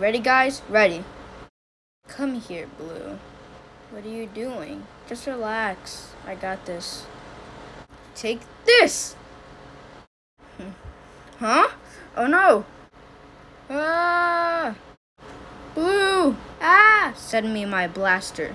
ready, guys? Ready. Come here, Blue. What are you doing? Just relax. I got this. Take this! huh? Oh no! Ah! Blue! Ah! Send me my blaster.